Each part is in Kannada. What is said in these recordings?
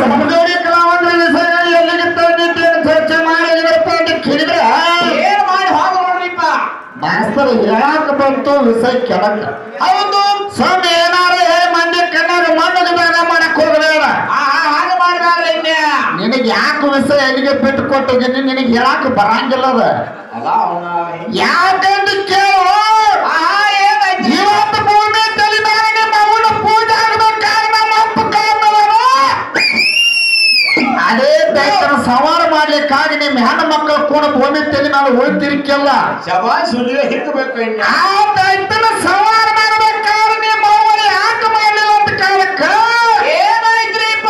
ಕಲಾವಂತರ ವಿಷಯ ಎಲ್ಲಿಗೆ ತಂದಿದ್ದೆ ಅಂತ ಕೇಳಿದ್ರ ಏನ್ ಮಾಡಿ ಹೋಗ ನೋಡ್ರಿಪ್ಪ ಮಾಸ್ತರ್ ಯಾಕೆ ಬಂತು ವಿಷಯ ಕೆಳಕ ಹೌದು. ಸ್ವಾಮಿ ಏನಾರ ಹೇ ಮಂದಿ ಕಣ್ಣಾಗ ಮಣ್ಣು ದಾನ ಮಾಡಕ್ ಹೋಗಬೇಡ. ಆ ಹಾಗೆ ಮಾಡ್ಬೇಡ್ರಿ ಇನ್ನ. ನಿನಗೆ ಯಾಕೆ ವಿಷಯ ಎಲ್ಲಿಗೆ ಬಿಟ್ಟು ಕೊಟ್ಟಿದ್ದೀನಿ? ನಿನಗೆ ಹೇಳಾಕ ಬರಂಗಿಲ್ಲ ಅದ ಅಲ್ಲ ಯಾಕಂತ ಕೇಳು? ಕೂಡ ಭೂಮಿ ತಲೆ ಮೇಲೆ ಉಳಿತಿರ್ಕಿಲ್ಲ ಶಬಾಷ್ ಸುಲಿಗೆ ಹಿಕ್ಕಬೇಕು ಮಾಡ್ಬೇಕಾದ್ರೆ ನಿಮ್ಮ ಅವನು ಯಾಕೆ ಮಾಡ್ಲಿಲ್ಲ ಅಂತ ಕಾಲಕ್ಕ ಏನಾಯ್ತ್ರಿಪ್ಪ?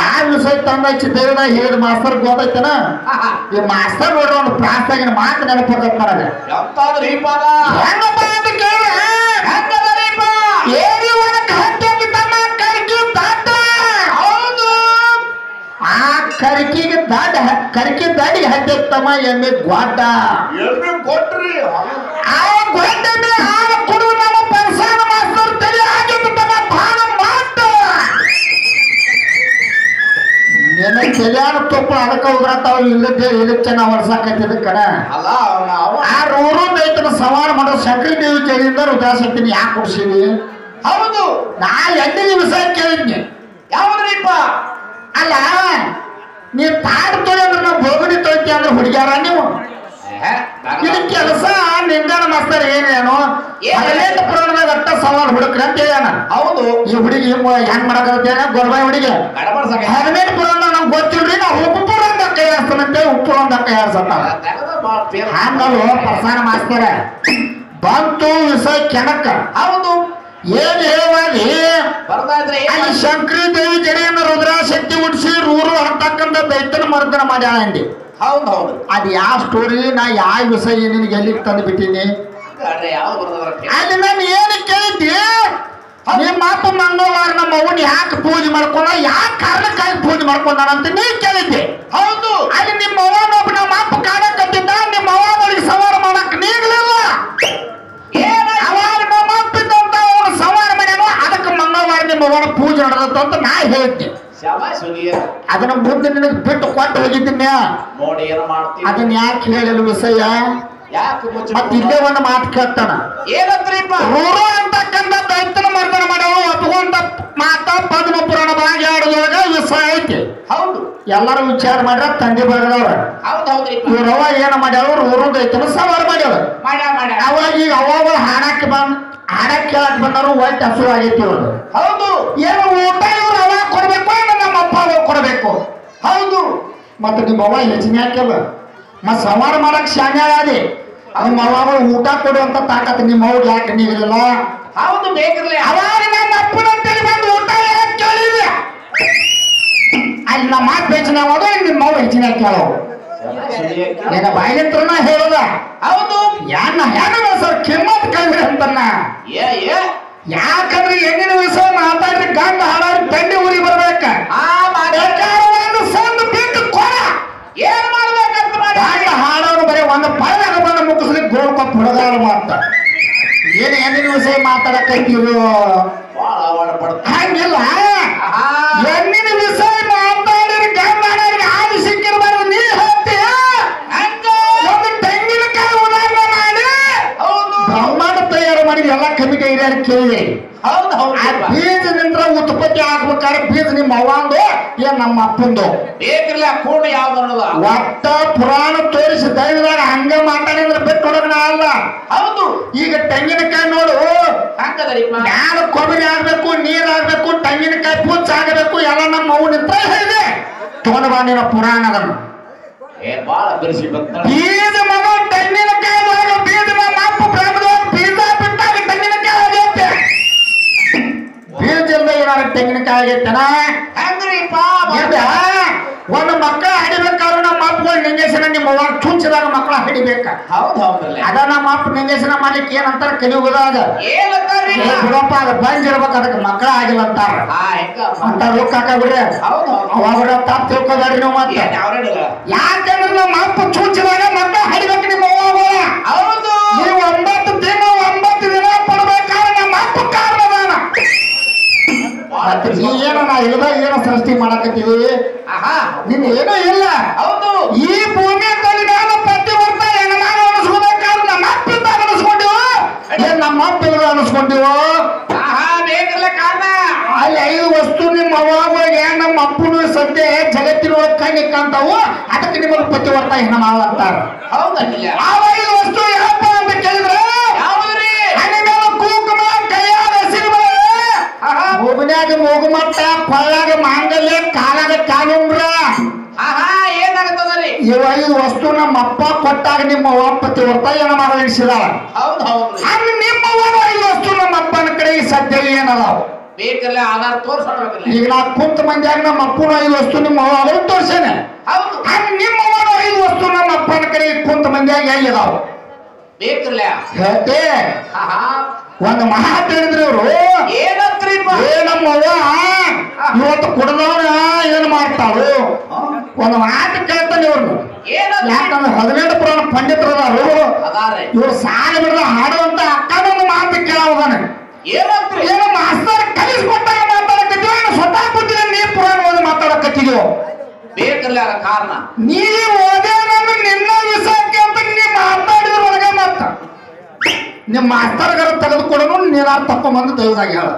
ಯಾವ ವಿಷಯ ತಂದ ಚಿದ್ದೇನ ಹೇಳಿ ಮಾಸ್ತರ್ ಗೊತ್ತೈತನ? ಆಹಾ, ಈ ಮಾಸ್ತರ್ ನೋಡ್ರಿ ಒಂದು ಪ್ರಾಸ್ತಾಗಿನ ಮಾತು ನೆನಪಾಗತ್ತ ನನಗೆ? ಹೆಂಗಪ್ಪ ಅಂತ ಕೇಳ ದಾಡ ಕರ್ಕಿ ದಾಡಿಗೆ ಹತ್ತಿತ್ತಮ್ಮ ಎಮ್ಮೆ ಗ್ವಾಟ ಎಮ್ಮೆ ಕೊಟ್ರಿ ಆ ಗ್ವಾಟ ಆ ಹಾಲು ಕೊಡುವ ನಮ್ಮ ಪರ್ಸಾನ ಮಾಸ್ತರ್ ತಲೆ ಆಗಿದ್ದು ತಮ್ಮ ಭಾಳ ಮಾತ ನಿನ್ನ ತಲೆಯಾನ ತುಪ್ಪ ಅದಕ್ಕೆ ಹೋಗ್ರತಾವ ಇಲ್ಲದೆ ಇಲ್ಲಕ್ಕೆ ನಾವು ಹೊಡ್ಸಾಕತ್ತಿದ ಕಣ. ಅಲ್ಲ ಆ ರೂರು ದೈತನ ಸವಾಲು ಮಾಡೋ ಸಕ್ರಿ ದೇವಿ ಜೈಲಿಂದ ಉದಾಸಕ್ತಿನ ಯಾಕೆ ಕೊಡ್ಸಿದಿ? ಹೌದು. ನಾ ಎಂಟು ವಿಷಯ ಕೇಳಿದ್ನಿ? ಯಾವ್ದ್ರಿಪ್ಪ? ಅಲ್ಲ ನೀ ತಾಡ್ ತೊಳೆ ಅಂದ್ರೆ ನಾವು ಬೋಗಣಿ ತೊಳಿತಿ ಅಂದ್ರೆ ಹುಡುಗ್ಯಾರ ನೀವು ಇದು ಕೆಲಸ ನಿಂಗನ ಮಾಸ್ತರ್ ಏನೇನು. ಏನು? ಹದಿನೆಂಟು ಪುರಾಣದಾಗ ಅಟ್ಟ ಸವಾಲ್ ಹುಡುಕ್ರಿ ಅಂತ ಹೇಳ್ಯಾನ. ಹೌದು. ಈ ಹುಡುಗಿ ಹೆಂಗ್ ಮಾಡಕತ್ತೇನ? ಗೊರ್ಬಾಯಿ ಹುಡುಗಿ. ಹದಿನೆಂಟು ಪುರಾಣ ನಮ್ಗೆ ಗೊತ್ತಿಲ್ರಿ ನಾವು ಉಪ್ಪು ಪುರಾಣದ ಕೈ ಹಾಸ್ತಾನಂತೆ ಉಪ್ಪು ಪುರಾಣದ ಕೈ ಬಾಳ ಪೇರ್ ಪ್ರಸಾರ ಮಾಸ್ತರ. ಬಂತು ವಿಷಯ ಕೆಣಕ. ಹೌದು. ಏನ್ ಹೇಳಿ ಅಲ್ಲಿ ಶಂಕರಿ ದೇವಿ ಜಡೆಯನ್ನು ರುದ್ರಾಶಕ್ತಿ ಉಡಿಸಿ ರೂರು ಅಂತಕ್ಕಂಥ ದೈತನ ಮರ್ದನ ಮಾಡ್ಯಾಳ ಅಂದಿ. ಹೌದು ಹೌದು. ಅದು ಯಾವ ಸ್ಟೋರಿ ನಾ ಯಾವ ವಿಷಯ ನಿನಗೆ ಎಲ್ಲಿಗೆ ತಂದು ಬಿಟ್ಟಿನಿ ಅಲ್ಲಿ ನಾನು ಏನು ಕೇಳಿದ್ದಿ? ನಿಮ್ಮ ಅಪ್ಪ ಮಂಗಳವಾರ ನಮ್ಮ ಅವನ್ ಯಾಕೆ ಪೂಜೆ ಮಾಡ್ಕೊಂಡ ಯಾಕೆ ಕಾರಣಕ್ಕಾಗಿ ಪೂಜೆ ಮಾಡ್ಕೊಂಡಾನ ಅಂತ ನೀ ಕೇಳಿದ್ದೆ. ಹೌದು. ಅಲ್ಲಿ ನಿಮ್ಮ ಅವನ ಒಬ್ಬ ನಮ್ಮ ಅಪ್ಪ ಕಾಣಕತ್ತಿದ್ದ ನಿಮ್ಮ ಅವನಿಗೆ ಸವಾರ ಮಾಡಕ್ ನೀಗ್ಲಿಲ್ಲ. ಏನ ಅವಾಗ ನಮ್ಮ ನಿಮ್ಮ ಅವನ ಪೂಜೆ ನಡೆದತ್ತ ಅಂತ ನಾ ಹೇಳ್ತೀನಿ. ಅದನ್ನ ಮುಂದೆ ನಿನಗೆ ಬಿಟ್ಟು ಕೊಟ್ಟು ಹೋಗಿದ್ದೀನಿ. ನೋಡಿ ಏನ ಮಾಡ್ತೀನಿ ಅದನ್ನ ಯಾಕೆ ಹೇಳಲು ವಿಷಯ? ಮತ್ತೆ ಇಲ್ಲೇ ಒಂದು ಮಾತು ಕೇಳ್ತಾನ. ಏನಂದ್ರಿಪ್ಪ? ರೂರು ಅಂತಕ್ಕಂಥ ದೈತನ ಮರ್ದನ ಮಾಡವು ಒಪ್ಕೊಂಡ ಮಾತ ಪದ್ಮ ಪುರಾಣ ಬಾಗಿ ಆಡೋದ್ರೊಳಗ ವಿಷಯ ಐತಿ. ಹೌದು. ಎಲ್ಲರೂ ವಿಚಾರ ಮಾಡ್ರ ತಂದೆ ಬರ್ದವ್ರ ಇವ್ರವ ಏನ ಮಾಡ್ಯಾವ್ರು ಊರು ದೈತನ ಸವಾರ ಮಾಡ್ಯಾವ ಮಾಡ್ಯಾ ಮಾಡ್ಯಾ ಅವಾಗ ಈಗ ಅವಾಗ ಹಾಡಕ್ಕೆ ಬಂದ್ ಕೇಳಕ್ ಬಂದರು ಒಟ್ಟು ಹಸು ಆಗೈತಿ ಇವ್ರು. ಹೌದು. ಏನು ಊಟ ಇವ್ರು ಅವಾಗ ಕೊಡ್ಬೇಕು ನಮ್ಮ ಅಪ್ಪ ಅವಾಗ ಕೊಡ್ಬೇಕು. ಹೌದು. ಮತ್ತೆ ನಿಮ್ಮ ಅವ್ವ ಹೆಚ್ಚಿನ ಹಾಕಿಲ್ಲ ಮತ್ ಸವಾರ ಮಾಡಕ್ ಶಾನ್ಯಾಳ ಅವ್ನ ಅವ್ವ ಊಟ ಕೊಡುವಂತ ತಾಕತ್ ನಿಮ್ಮ ಅವ್ರು ಯಾಕೆ ನೀವಿರಲ್ಲ ಹೌದು ಬೇಕಿರ್ಲಿ. ಅವಾಗ ನನ್ನ ಅಪ್ಪನ ಅಂತೇಳಿ ಬಂದು ಊಟ ಯಾಕೆ ಕೇಳಿಲ್ಲ ಅಲ್ಲಿ ನಮ್ಮ ಮಾತು ಹೆಚ್ಚಿನ ಆಗೋದು ನಿಮ್ಮ ಹೆಚ್ಚಿನ ಕೇಳೋ. ಈಗ ಬಾಯಿಲಿಂತ್ರನ ಹೇಳೋದ? ಹೌದು. ಯಾನ ಯಾನ ಸರ್ ಕಿಮ್ಮತ್ ಕಲ್ರಿ ಅಂತನ್ನ. ಏ ಏ ಯಾಕಂದ್ರೆ ಹೆಣ್ಣಿನ ವಿಷಯ ಮಾತಾಡ್ರಿ ಗಂಡ ಹಾಡಾಡಿ ತಂಡಿ ಊರಿ ಬರ್ಬೇಕ. ಆ ಬೇಕಾದ್ರೆ ಸಂದು ಬಿಟ್ಟು ಕೊಡ. ಏನ್ ಮಾಡ್ಬೇಕಂತ ಮಾಡಿ? ಗಂಡ ಹಾಡೋರು ಬರೀ ಒಂದು ಪಳ್ಳಾಗ ಬಂದು ಮುಗಿಸ್ಲಿಕ್ಕೆ ಮಾತ ಏನ್ ಹೆಣ್ಣಿನ ವಿಷಯ ಪಡ್ತ. ಹಂಗಿಲ್ಲ. ಹಿರಿಯರು ಕೇಳಿದೆ. ಹೌದು ಆ ಹೌದು ಬೀಜದಿಂದ ಉತ್ಪತ್ತಿ ಆಗ್ಬೇಕಾದ್ರೆ ಬೀಜ ನಿಮ್ಮ ಅವ್ವಂದು ಏನ್ ನಮ್ಮ ಅಪ್ಪಂದು. ಬೇಕಿರ್ಲಿ ಕೂಡ ಯಾವ್ದು ಒಟ್ಟ ಪುರಾಣ ತೋರಿಸಿ ದೈವದಾಗ ಹಂಗ ಮಾತಾಡಿದ್ರೆ ಬಿಟ್ಟು ಕೊಡೋಣ ಅಲ್ಲ. ಹೌದು. ಈಗ ತೆಂಗಿನಕಾಯಿ ನೋಡು. ಮ್ಯಾಲ ಕೊಬ್ಬರಿ ಆಗ್ಬೇಕು ನೀರ್ ಆಗ್ಬೇಕು ತೆಂಗಿನಕಾಯಿ ಪೂಜ ಆಗಬೇಕು ಎಲ್ಲ ನಮ್ಮ ಅವು ನಿಂತ್ರ ಹೇಳಿದೆ. ತಗೊಂಡು ಬಾ ನಿನ್ನ ಪುರಾಣ ಅದನ್ನು. ಬೀಜ ಮಗ ತೆಂಗಿನಕಾಯಿ ಬೀಜ ನಮ್ಮ ಅಪ್ಪ ಬ್ರಹ್ಮದವ್ರು ತೆಂಗಿನಕಾಯಿ ಹಂಗ್ರಿಪ್ಪ ಒಂದು ಮಕ್ಕಳ ಹಿಡಿಬೇಕಾದ್ರೆ ನಮ್ಮ ಅಪ್ಪಗಳು ನಿಂಗೇಶನ ನಿಮ್ಮ ಅವ್ವ ಚುಂಚದಾಗ ಮಕ್ಕಳ ಹಿಡಿಬೇಕ. ಅದ ನಮ್ಮ ಅಪ್ಪ ನಿಂಗೇಶನ ಮಾಡ್ಲಿಕ್ಕೆ ಏನಂತಾರ ಕಲಿಯುಗದಾಗ ಬಿಡಪ್ಪ ಅದ ಬಂದ್ ಇರ್ಬೇಕು ಅದಕ್ಕೆ ಮಕ್ಕಳ ಆಗಿಲ್ಲ ಅಂತಾರ. ಅಂತ ಲುಕ್ ಹಾಕ ಬಿಡ್ರಿ ಹೌದು ಹೌದು. ಅವಾಗ ಬಿಡ ತಪ್ಪು ತಿಳ್ಕೊಬೇಡ್ರಿ ನೀವು ಮತ್ತೆ. ಯಾಕಂದ್ರೆ ನಮ್ಮ ಅಪ್ಪ ಚುಂಚಿದಾಗ ಮಕ್ಕಳ ಹಿಡಿಬೇಕು ನಿಮ್ಮ ಅವ್ವ ಕಾಣ್ತಾವು ಅದಕ್ಕೆ ನಿಮಗೆ ಪತಿವರ್ತ ಹೆಣ್ಮಾವ ಅಂತಾರ ಹೌದಲ್ಲ ಆ ಐದು ವಸ್ತು ಯಾವಪ್ಪ ಅಂತ ಕೇಳಿದ್ರೆ ಯಾವ್ದ್ರಿ ಹಣೆ ಮೇಲೆ ಕುಂಕುಮ ಕೈಯಾಗ ಹಸಿರು ಆಹಾ. ಮೂಗನ್ಯಾಗ ಮೂಗುಮಟ್ಟ ಕೊಳ್ಳಾಗ ಮಾಂಗಲ್ಯ ಕಾಲಾಗ ಕಾಲುಂಬ್ರ. ಇವು ಐದು ವಸ್ತು ನಮ್ಮ ಅಪ್ಪ ಕೊಟ್ಟಾಗ ನಿಮ್ಮ ಒಪ್ಪತಿ ಹೊರ್ತ ಏನ ಮಗ ಇಳಿಸಿದಾಳ ಹೌದು ನಿಮ್ಮ ಐದು ವಸ್ತು ನಮ್ಮ ಅಪ್ಪನ ಕಡೆ ಸದ್ಯ ಏನದಾವ? ಬೇಕಲ್ಲ ಆಧಾರ ತೋರ್ಸೋಡ್ಬೇಕಲ್ಲ ಈಗ ನಾ ಕುಂತ ಮಂದಿಯಾಗ ನಮ್ಮ ಅಪ್ಪನ ಐದು ವಸ್ತು ನಿಮ್ಮ ಅವ್ರು ತೋರ್ಸೇನೆ. ಹೌದು. ಹಂಗ ನಿಮ್ಮ ಐದು ವಸ್ತು ನಮ್ಮ ಅಪ್ಪನ ಕಡೆ ಕುಂತ ಮಂದಿಯಾಗ ಹೇಗಿದಾವ ಬೇಕಲ್ಲ? ಹೇಳ್ತೆ. ಒಂದು ಮಾತು ಹೇಳಿದ್ರು ಇವ್ರು ಏನಂತ್ರಿಪ್ಪ ಏ ನಮ್ಮ ಅವ್ವ ಇವತ್ತು ಕುಡ್ದವ್ರ ಏನ್ ಮಾಡ್ತಾಳು? ಒಂದು ಮಾತು ಕೇಳ್ತಾನೆ ಇವ್ರನ್ನ ಯಾಕಂದ್ರೆ ಹದಿನೆಂಟು ಪುರಾಣ ಪಂಡಿತರದಾರು ಇವ್ರು ಸಾಲ ಬಿಡದ ಹಾಡುವಂತ ಅಕ್ಕನೊಂದು ಮಾತು ಕೇಳೋದಾನೆ. ಏನಂತ್ರಿ ಏನು ಮಾಸ್ತರ್ ಕಲಿಸ್ಕೊಟ್ಟಾಗ ಮಾತಾಡಕತ್ತೀವ ಏನು ಸ್ವತಃ ಕೂತಿದ್ರೆ ನೀ ಪುರಾಣ ಓದಿ ಮಾತಾಡಕತ್ತಿದ್ಯೋ ಬೇಕಲ್ಲ ಕಾರಣ. ನೀ ಓದೇ ನಾನು ನಿನ್ನ ವಿಷಯಕ್ಕೆ ಅಂತ ನೀವು ಮಾತಾಡಿದ್ರು ಒಳಗೆ ಮತ್ತ. ನಿಮ್ಮ ಮಾಸ್ತರ್ಗರ ತೆಗೆದುಕೊಡನು ನೀನಾರ ತಕೊಂಬಂದು ದೈವದಾಗ ಹೇಳ.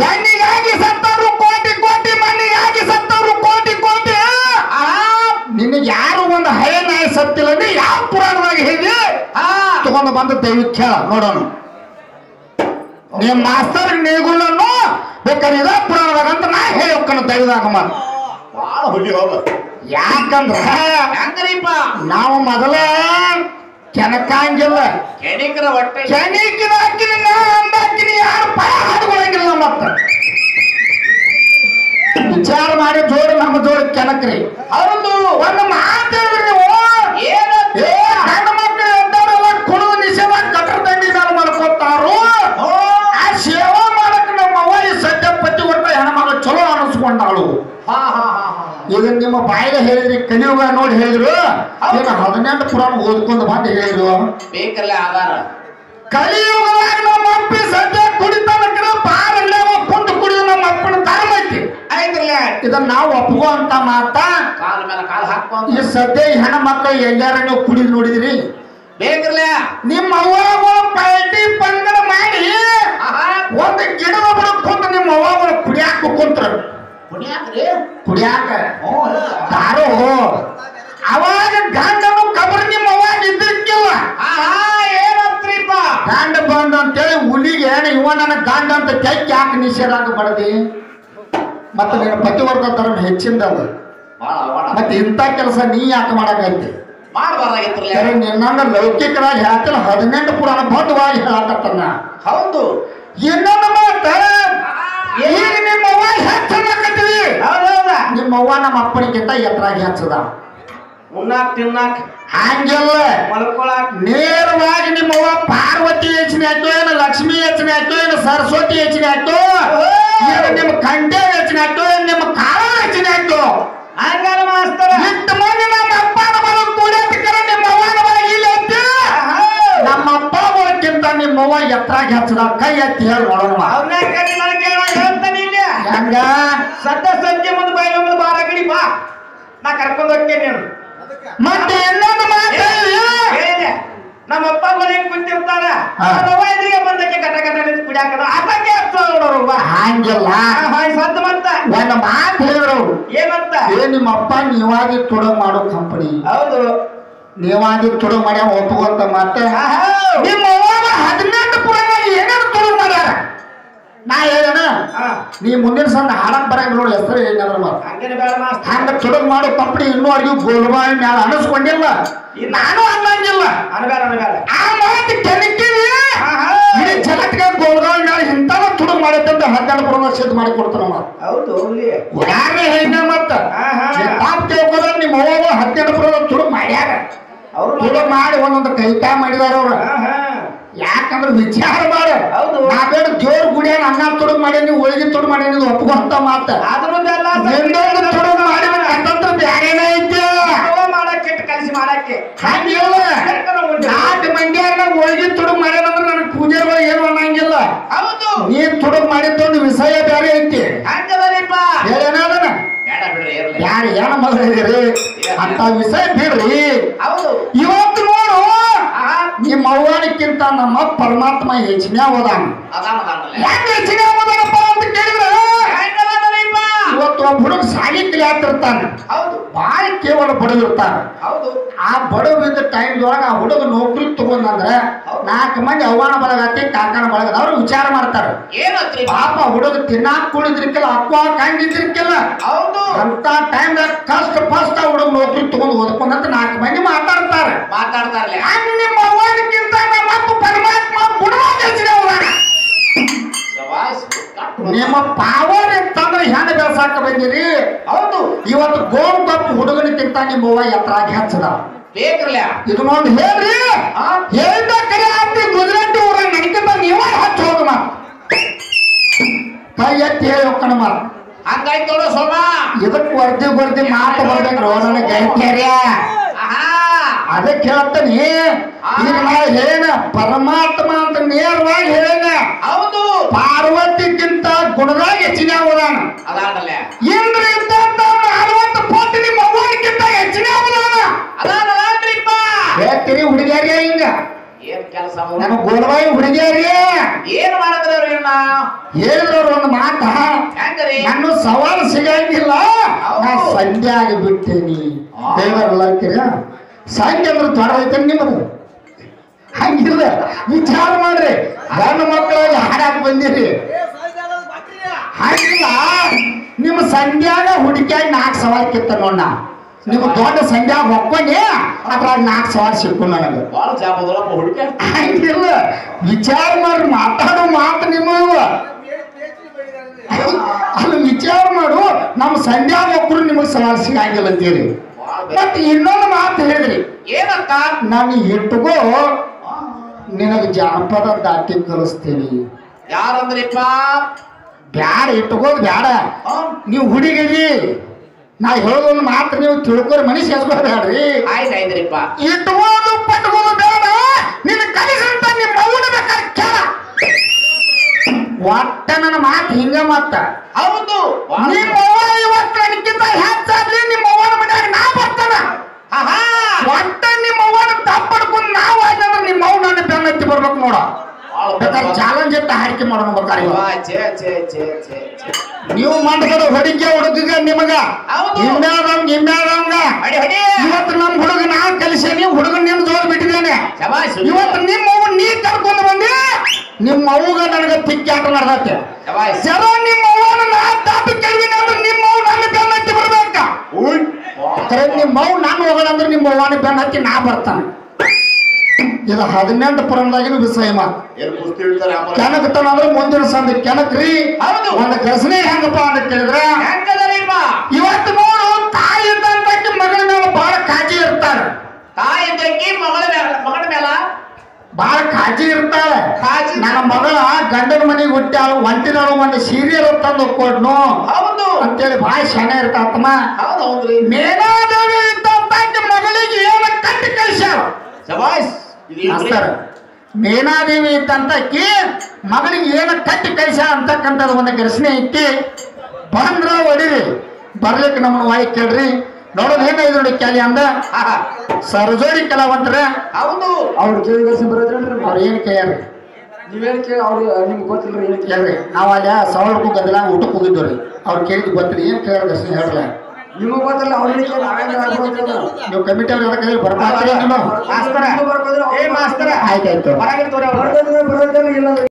ಹೆಣ್ಣಿಗಾಗಿ ಸತ್ತವರು ಕೋಟಿ ಕೋಟಿ, ಮಣ್ಣಿಗಾಗಿ ಸತ್ತವ್ರು ಕೋಟಿ ಕೋಟಿ. ನಿನಗೆ ಯಾರು ಒಂದು ಹಳೆ ನಾಯಿ ಸತ್ತಿಲ್ಲ ಅಂದ್ರೆ ಯಾವ ಪುರಾಣವಾಗಿ ಹೇಳಿ? ತಗೊಂಡು ಬಂದ ದೈವಕ್ಕೆ ಹೇಳ ನೋಡೋಣ ನಿಮ್ಮ ಮಾಸ್ತರ್ ನೇಗುಲನ್ನು ಬೇಕಾದ್ರೆ ಇದ ಅಂತ ನಾ ಹೇಳಿ ಹೋಗ್ಕಣ ದೈವದಾಗ ಮಾತು ಬಾಳ ಹುಲಿ ಹೋಗ ಯಾಕಂದ್ರ ಹೆಂಗ್ರಿಪ್ಪ? ನಾವು ಮೊದಲ ಕೆನಕಾಂಗಿಲ್ಲ ಕೆಣಿಕರ ಹೊಟ್ಟೆ. ಕೆಣಿಕಿನ ಹಾಕಿನ ಅಂದಾಕಿನ ಯಾರು ಪಾಯ ಹಾಡ್ಕೊಳಂಗಿಲ್ಲ ಮತ್ತ ವಿಚಾರ ಮಾಡಿ ಜೋಡಿ ನಮ್ಮ ಜೋಡಿ ಕೆನಕ್ರಿ ಹೌದು. ಒಂದು ಮಾತು ಪುರಾಣ ಓದ್ಕೊಂಡು ಬಂದು ಹೇಳಿದ್ರು ಬೇಕಲ್ಲ ಆಧಾರ. ಕಲಿಯುಗದಾಗ ನಮ್ಮ ಅಪ್ಪಿ ಸದ್ಯ ಕುಡಿತಾನಕ್ರ ಬಾರಲ್ಲೇ ಕುಂತು ಕುಡಿದು ನಮ್ಮ ಅಪ್ಪನ ಧರ್ಮ ಐತಿ ಆಯ್ತ್ರಲ್ಲ ಇದನ್ನ ನಾವು ಒಪ್ಕೋ ಅಂತ ಮಾತ? ಕಾಲ ಮೇಲೆ ಕಾಲ ಹಾಕೊಂಡ್ ಈ ಸದ್ಯ ಹೆಣ್ಣು ಮಕ್ಕಳು ಎಲ್ಲಾರ ನೀವು ಕುಡಿದು ನೋಡಿದಿರಿ? ಬೇಕಲ್ಲ ನಿಮ್ಮ ಅವ್ವ ಪಲ್ಟಿ ಪಂಗಡ ಮಾಡಿ ಒಂದು ಗಿಡದ ಬಡ ಕುಂತು ನಿಮ್ಮ ಅವ್ವ ಕುಡಿಯಾಕ ಕುಂತ್ರ. ಕುಡಿಯಾಕ್ರಿ? ಕುಡಿಯಾಕ? ದಾರು. ಅವಾಗ ಗಂಡನು ಕಬರ್ ನಿಮ್ಮ ಅವಾಗ ಇದ್ದಿರ್ಕಿಲ್ಲ ಆಹಾ ಏನಂತ್ರಿಪ್ಪ ಗಂಡ ಬಂದ ಅಂತೇಳಿ ಹುಲಿಗೆ ಏನು ಇವ ನನ್ನ ಗಂಡ ಅಂತ ತೆಕ್ಕ ಯಾಕೆ ನಿಷೇಧಾಕ ಬಡದಿ? ಮತ್ತೆ ನಿನ್ನ ಪತಿವರ್ಗ ಧರ್ಮ ಹೆಚ್ಚಿಂದಲ್ಲ ಮತ್ತೆ ಇಂಥ ಕೆಲಸ ನೀ ಯಾಕೆ ಮಾಡಕಂತಿ ಮಾಡಬಾರ್ದಾಗಿತ್ರಲ್ಲ ಸರಿ ನಿನ್ನಂಗ ಲೌಕಿಕರಾಗಿ ಹೇಳ್ತಿಲ್ಲ ಹದಿನೆಂಟು ಪುರಾಣ ಬದ್ಧವಾಗಿ ಹೇಳಕತ್ತನ್ನ. ಹೌದು. ಇನ್ನೊಂದು ಮಾತ ಈಗ ನಿಮ್ಮ ಅವ್ವ ಹೆಚ್ಚನ್ನಕತ್ತೀವಿ ಹೌದೌದ ನಿಮ್ಮ ಅವ್ವ ನಮ್ಮ ಅಪ್ಪನಿಗಿಂತ ಎತ್ತರಾಗಿ ಹೆಚ್ಚದ. ಉಣ್ಣಾಕ್ ತಿನ್ನಾಕ್ ಹಂಗಿಲ್ಲ ಮಲ್ಕೊಳಕ್. ನೇರವಾಗಿ ನಿಮ್ಮವ್ವ ಪಾರ್ವತಿ ಯೋಚನೆ ಆಯ್ತು ಏನು ಲಕ್ಷ್ಮಿ ಯೋಚನೆ ಆಯ್ತು ಏನು ಸರಸ್ವತಿ ಯೋಚನೆ ಆಯ್ತು ಏನು ನಿಮ್ಮ ಕಂಠೆ ಯೋಚನೆ ಆಯ್ತು ಏನು ನಿಮ್ಮ ಕಾಲ ಯೋಚನೆ ಆಯ್ತು? ಹಂಗಾರ ಮಾಸ್ತರ. ಇಟ್ಟು ಮಂದಿ ನಮ್ಮ ಅಪ್ಪನ ಮಗ ಕೂಡತ್ತಿಕರ ನಿಮ್ಮ ಅವ್ವನ ಮಗ ಇಲ್ಲ ಐತಿ ನಮ್ಮ ಅಪ್ಪ ಮಗಕ್ಕಿಂತ ನಿಮ್ಮವ್ವ ಎತ್ತರಾಗಿ ಹೆಚ್ಚದ ಕೈ ಎತ್ತಿ ಹೇಳಿ ನೋಡೋಣ ಅವನ್ನ ಕಡಿ ನನಗೆ ಹೇಳ್ತಾನೆ ಇಲ್ಲ. ಹೆಂಗ? ಸದ್ದ ಸಂಜೆ ಮುಂದೆ ಬಾಯಿ ಮುಂದೆ ಬಾರ ಕಡಿ ಬಾ. ನಾ ಕರ್ಕೊಂಡು ಹೋಗ್ತೇನೆ ನೀನು. ಮತ್ತೆ ಇನ್ನೊಂದು ಮಾತು. ಹೇಳಿದೆ ನಮ್ಮ ಅಪ್ಪ ಮನೆಗೆ ಕುಂತಿರ್ತಾರ. ನಮ್ಮ ಎದುರಿಗೆ ಬಂದಕ್ಕೆ ಕಟ ಕಟ ನಿಂತು ಕುಡಿಯಾಕದ ನೋಡೋರು ಬಾ ಹಂಗಿಲ್ಲ. ಹಾಯ್ ಸದ್ದು ಮತ್ತ. ಒಂದು ಮಾತು ಹೇಳಿದ್ರು ಏನಂತ? ಏ ನಿಮ್ಮ ಅಪ್ಪ ನೀವಾಗಿ ತುಡುಗ್ ಮಾಡೋ ಕಂಪನಿ. ಹೌದು. ನೀವಾಗಿ ತುಡುಗ್ ಮಾಡ್ಯಾವ ಒಪ್ಪುವಂತ ಮತ್ತೆ. ನಿಮ್ಮ ಹದಿನೆಂಟು ಪುರಾಣದಲ್ಲಿ ಏನೇನು ತುಳುಗ್ ಮಾಡ್ಯಾರ ನಾ ಹೇಳೋಣ. ನೀ ಮುಂದಿನ ಸಂದ ಹಾಡಕ್ ಬರಂಗ ನೋಡಿ ಹೆಸರು ಏನಾದ್ರು ಹಂಗ ತುಡುಗ್ ಮಾಡೋ ಕಂಪನಿ ಇನ್ನೂವರೆಗೂ ಗೋಲ್ಬಾಯಿ ಮ್ಯಾಲ ಅನಿಸ್ಕೊಂಡಿಲ್ಲ. ನಾನು ಅನ್ನಂಗಿಲ್ಲ. ಆ ಮಾತು ಆಹಾ. ಇಡೀ ಜಗತ್ತಿಗೆ ಗೋಲ್ಬಾಯಿ ಮ್ಯಾಲ ಇಂಥವ ತುಡುಗ್ ಮಾಡೈತಂತ ಹದಿನೆಂಟು ಪುರಾಣ ಸಿದ್ಧ ಮಾಡಿ ಕೊಡ್ತಾರ ಹೌದು ಉದಾಹರಣೆ ಹೇಳಿದ ಮತ್ತ. ಪಾಪ ಕೇಳ್ಕೋದ್ರೆ ನಿಮ್ಮ ಅವ್ವ ಹದಿನೆಂಟು ಪುರಾಣ ತುಡುಗ್ ಮಾಡ್ಯಾರ. ಅವ್ರು ತುಡುಗ್ ಮಾಡಿ ಒಂದೊಂದು ಕೈತಾ ಮಾಡಿದಾರ ಅವ್ರು. ಯಾಕಂದ್ರೆ ವಿಚಾರ ಮಾಡ. ಹೌದು. ನಾ ಬೇಡ ದೇವ್ರ ಗುಡಿಯ ಅನ್ನ ತುಡುಗ್ ಮಾಡೇನಿ ಹೋಳಿಗೆ ತುಡುಗ್ ಮಾಡೇನಿ ಒಪ್ಕೊಂತ ಮಾತ. ಆದ್ರೂ ಬೆಲ್ಲ ನಿಂದೊಂದು ತುಡುಗ್ ಮಾಡಿ ಅಂತಂದ್ರೆ ಬ್ಯಾರೇನೇ ಐತಿ? ಮಾಡಕ್ಕೆ ಕಲಿಸಿ ಮಾಡಕ್ಕೆ. ಹಂಗಿಲ್ಲ ನಾಲ್ಕು ಮಂದಿಯಾಗ ಹೋಳಿಗೆ ತುಡುಗ್ ನನಗೆ ಏನು ಅನ್ನಂಗಿಲ್ಲ. ಹೌದು. ನೀ ತುಡುಗ್ ಮಾಡಿದ್ದೊಂದು ವಿಷಯ ಬೇರೆ ಐತಿ ಹಂಗದರಿಪ್ಪ ಹೇಳೇನದನ ಬೇಡ ಬಿಡ್ರಿ ಇರ್ಲಿ ಯಾರು ಏನ ಮಗಳಿದಿರಿ ಅಂತ ವಿಷಯ ಬಿಡ್ರಿ ಇವತ್ತು ನೋಡು ನಿಮ್ಮ ಅವ್ವನಿಕ್ಕಿಂತ ನಮ್ಮ ಪರಮಾತ್ಮ ಹೆಚ್ಚಿನ ಅದಾನಲ್ಲ. ಯಾಕೆ ಹೆಚ್ಚಿನ ಹೋದಾನಪ್ಪ ಅಂತ ಕೇಳಿದ್ರೆ ಇವತ್ತು ಒಬ್ಬ ಹುಡುಗ ಸಾಲಿ ಕಲಿಯಾತಿರ್ತಾನೆ ಹೌದು. ಭಾಳ ಕೇವಲ ಬಡವಿರ್ತಾರ ಹೌದು. ಆ ಬಡವಿದ್ದ ಟೈಮ್ದೊಳಗೆ ಆ ಹುಡುಗ ನೌಕರಿ ತಗೊಂಡಂದ್ರೆ ನಾಲ್ಕು ಮಂದಿ ಅವಮಾನ ಬಳಗತ್ತೆ ಕಾಕನ ಬಳಗದ ಅವ್ರು ವಿಚಾರ ಮಾಡ್ತಾರೆ. ಏನತ್ರಿ ಪಾಪ ಹುಡುಗ ತಿನ್ನಾಕ್ ಕುಳಿದ್ರಿಕ್ಕೆಲ್ಲ ಅಪ್ಪ ಕಂಡಿದ್ರಿಕ್ಕೆಲ್ಲ ಹೌದು. ಅಂತ ಟೈಮ್ದಾಗ ಕಷ್ಟ ಫಸ್ಟ್ ಆ ಹುಡುಗ ನೌಕರಿ ತಗೊಂಡು ಓದ್ಕೊಂಡಂತ ನಾಲ್ಕು ಮಂದಿ ಮಾತಾಡ್ತಾರೆ. ಮಾತಾಡ್ತಾರಲ್ಲ? ನಿಮ್ಮ ಅವ್ವನಿಕ್ಕಿಂತ ಇವತ್ತು ಗೋಲ್ ತಪ್ಪು ಹುಡುಗನ ನಿಮ್ಮ ಎತ್ತರ ಆಗಿ ಹಚ್ಚದ. ಬೇಕ್ರಲ್ಲ ಇದು ನೋಡಿ ಹೇಳ್ರಿ? ಹೇಳ್ದ ಕರೆ ಆಗ್ತಿ ಗುಜರಾತಿ ಊರ ನನಗಿಂತ ನೀವ ಹಚ್ಚ ಹೋದ ಮಾತು ಕೈ ಎತ್ತಿ ಹೇಳಿ ಒಕ್ಕಣ ಮಾತು ಹಂಗಾಯ್ತು ನೋಡು ಸೋಮ. ಇದಕ್ಕೆ ವರ್ದಿ ಬರ್ದಿ ಮಾತು ಬರ್ಬೇಕು ನನ್ನ ಗೆಳತಿಯರ್ಯ ಆಹಾ. ಅದಕ್ಕೆ ಹೇಳ್ತಾನೆ ಈಗ ನಾ ಹೇಳ ಪರಮಾತ್ಮ ಅಂತ ನೇರವಾಗಿ ಹೇಳ ಹೌದು. ಪಾರ್ವತಿಗಿಂತ ಗುಣದಾಗ ಹೆಚ್ಚಿನ ಹೋದಾನ ಅದಾದಲ್ಲ ಇಂದ್ರ ಇದ್ದಂತ ಪಟ್ಟು ನಿಮ್ಮ ಅವ್ವನಿಗಿಂತ ಹೆಚ್ಚಿನ ಅದಾನ್ರಿಪ್ಪ ಹೇಳ್ತೀರಿ ಹುಡುಗಿಯರ್ಯ ಹಿಂಗ. ಏನ್ ಕೆಲಸ ನಮ್ಮ ಗೋಲ್ವಾಯಿ ಹುಡುಗಿಯರ್ಯ ಏನ್ ಮಾಡಿದ್ರಿ ಅವ್ರನ್ನ ಹೇಳಿದವ್ರು ಒಂದು ಮಾತ. ಹೆಂಗ್ರಿ ನಾನು ಸವಾಲು ಸಿಗಂಗಿಲ್ಲ. ನಾ ಸಂಧ್ಯೆ ಆಗಿ ಬಿಟ್ಟೇನಿ ದೇವರಲ್ಲ ಅಂತೀರ? ಸಂಜೆ ಅಂದ್ರೆ ದೊಡ್ಡದೈತೆ ನಿಮ್ಮದು ಹಂಗಿಲ್ಲ. ವಿಚಾರ ಮಾಡ್ರಿ. ಗಂಡು ಮಕ್ಕಳಾಗಿ ಹಾಡಾಕ್ ಬಂದಿರಿ. ಹಂಗಿಲ್ಲ. ನಿಮ್ಮ ಸಂಧ್ಯಾಗ ಹುಡುಕಿಯಾಗಿ ನಾಲ್ಕು ಸವಾರಿ ಕಿತ್ತ ನೋಡ ನಿಮ್ಮ ದೊಡ್ಡ ಸಂಧ್ಯಾಗ ಹೊಕ್ಕೊಂಡಿ ಅದ್ರಾಗ ನಾಲ್ಕು ಸವಾರಿ ಸಿಕ್ಕು ನನಗೆ. ಹಂಗಿಲ್ಲ ವಿಚಾರ ಮಾಡ್ರಿ ಮಾತಾಡೋ ಮಾತು ನಿಮ್ಮ ಅಲ್ಲಿ ವಿಚಾರ ಮಾಡು ನಮ್ಮ ಸಂಧ್ಯಾ ಒಬ್ರು ನಿಮಗೆ ಸವಾಲ್ ಸಿಗಂಗಿಲ್ಲ ಅಂತೀರಿ. ಮತ್ತೆ ಇನ್ನೊಂದು ಮಾತು ಹೇಳಿದ್ರಿ. ಏನಂತ? ನಾನು ಇಟ್ಟುಗೋ ನಿನಗೆ ಜಾನಪದ ದಾಟಿ ಕಲಿಸ್ತೀನಿ. ಯಾರಂದ್ರಿಪ್ಪ? ಬ್ಯಾಡ ಇಟ್ಕೋದು ಬ್ಯಾಡ. ನೀವು ಹುಡುಗಿರಿ. ನಾ ಹೇಳೋದೊಂದು ಮಾತ್ರ ನೀವು ತಿಳ್ಕೊರಿ ಮನುಷ್ಯ ಹೆಸ್ಕೋಬೇಡ್ರಿ ಆಯ್ತು ಆಯ್ತ್ರಿಪ್ಪ ಇಟ್ಕೋದು ಪಟ್ಕೋದು ಬೇಡ. ನಿನ್ನ ಕಲಿಸಂತ ನಿಮ್ಮ ಮೌನ ಬೇಕಾದ್ರೆ ಕೇಳ. ಒಟ್ಟ ನನ್ನ ಮಾತು ಹಿಂಗ ಮತ್ತ. ಹೌದು. ನಿಮ್ಮ ಅವ್ವ ಇವತ್ತು ನನಗಿಂತ ಹೆಚ್ಚಾಗ್ಲಿ ನಿಮ್ಮ ಅವ್ವನ ಮನ್ಯಾಗ ನಾ ಬರ್ತಾನ. ಒಟ್ಟ ನಿಮ್ಮ ಅವ್ವನ ತಪ್ಪಡ್ಕೊಂಡು ನಾವು ಆಯ್ತಂದ್ರೆ ನಿಮ್ಮ ಅವ್ವ ನನ್ನ ಬೆನ್ನತ್ತಿ ಬರ್ಬೇಕು ನೋಡ. ಬೇಕಾದ್ರೆ ಚಾಲೆಂಜ್ ಇಟ್ಟ ಹಾಡಿಕೆ ಮಾಡೋಣ ಬರ್ತಾರೆ ನೀವು ಮಾಡ್ಕೊಡೋ ಹೊಡಿಕೆ ಹುಡುಗ ನಿಮಗ. ಹೊಡಿ ಹೊಡಿ. ಇವತ್ತು ನಮ್ಮ ಹುಡುಗ ನಾ ಕಲಿಸೇನಿ ಹುಡುಗ ನಿಮ್ ಜೋರ್ ಬಿಟ್ಟಿದ್ದೇನೆ. ಇವತ್ತು ನಿಮ್ಮ ಅವ್ವ ನೀ ಕರ್ಕೊಂಡು ಬಂದಿ ನಿಮ್ಮ ಅವ್ವಗ ನನಗೆ ತಿಕ್ಕಾಟ ನಡೆದತ್ತೆ ಜರ ನಿಮ್ಮ ಅವ್ವನ ನಾ ತಾಪಿ ಕೇಳಿನ ಅಂದ್ರೆ ನಿಮ್ಮ ಅವ್ವ ನನ್ನ ಬೆನ್ನ ಹತ್ತಿ ಬರ್ಬೇಕ. ನಿಮ್ಮ ಅವ್ವ ನಾನು ಹೋಗೋದಂದ್ರೆ ನಿಮ್ಮ ಅವ್ವನ ಬೆನ್ನ ಹತ್ತಿ ನಾ ಬರ್ತಾನೆ. ಇದು ಹದಿನೆಂಟು ಪುರಂದಾಗಿನ ವಿಷಯ ಮಾತು? ಕೆನಕ್ತನ ಅಂದ್ರೆ ಮುಂದಿನ ಸಂದ ಕೆನಕ್ರಿ. ಒಂದು ಘರ್ಷಣೆ ಹೆಂಗಪ್ಪ ಅಂತ ಕೇಳಿದ್ರೆ ಇವತ್ತು ನೋಡು ತಾಯಿ ಇದ್ದಂತಕ್ಕೆ ಮಗಳ ಮೇಲೆ ಬಹಳ ಕಾಜಿ ಇರ್ತಾರೆ ತಾಯಿ ಇದ್ದಕ್ಕೆ ಮಗಳ ಮಗಳ ಮೇಲ ಬಹಳ ಕಾಜಿ ಇರ್ತಾಳೆ. ಕಾಜಿ ನನ್ನ ಮಗಳ ಗಂಡನ ಮನೆಗೆ ಹುಟ್ಟಾಳ ಒಂಟಿನಾಳು ಒಂದು ಸೀರಿಯಲ್ ತಂದು ಕೊಡ್ನು. ಹೌದು. ಅಂತೇಳಿ ಭಾಳ ಶಾನೆ ಇರ್ತಾತಮ್ಮ ಹೌದು ಹೌದ್ರಿ ಮೇನಾದೇವಿ ಇದ್ದಂತಕ್ಕೆ ಮಗಳಿಗೆ ಏನು ಕಟ್ಟಿ ಕಳಿಸ್ಯಾಳ. ಸಬಾಯ್? ಮಾಸ್ತರ್ ಮೇನಾದೇವಿ ಇದ್ದಂತಕ್ಕಿ ಮಗಳಿಗೆ ಏನ ಕಟ್ಟಿ ಕೈಸ ಅಂತಕ್ಕಂಥದ್ದು ಒಂದು ಘರ್ಷಣೆ ಐತಿ ಬಂದ್ರ ಹೊಡಿರಿ ಬರ್ಲಿಕ್ಕೆ ನಮ್ಮನ್ನ ವಾಯಿ ಕೇಳ್ರಿ. ನೋಡೋದು ಏನಾಯ್ತು ನೋಡಿ ಕ್ಯಾಲಿ ಅಂದ. ಸರಜೋಡಿ ಕಲಾವಂತರ. ಹೌದು. ಅವ್ರು ಕೇಳಿಗಸಿ ಬರೋದ್ರಿ ಅವ್ರು ಏನು ಕೇಳ್ರಿ ನೀವೇನು ಕೇಳಿ ಅವ್ರು ನಿಮ್ಗೆ ಗೊತ್ತಿಲ್ಲ ಏನು ಕೇಳಿ ಕೇಳ್ರಿ ನಾವು ಅಲ್ಲಿ ಸವಳಕ್ಕೂ ಗದ್ದಲ ಊಟಕ್ಕೆ ಹೋಗಿದ್ವಿ ರೀ ಅವ್ರು ಕೇಳಿದ್ ಗೊತ್ತಿಲ್ಲ. ಏನು ಅಷ್ಟೇ ಹೇಳ್ರಿ ನಿಮಗ್ ಗೊತ್ತಿಲ್ಲ ಅವ್ರಿಗೆ ನಾವೇನ್ ನೀವು ಕಮಿಟಿ ಅವ್ರ ಅದಕ್ಕೆ ಬರ್ತಾರೆ ನೀವು? ಮಾಸ್ತರ ಏ ಮಾಸ್ತರ. ಆಯ್ತಾಯ್ತು ಅವ್ರು. ಬರೋದಿಲ್ಲ ಇಲ್ಲ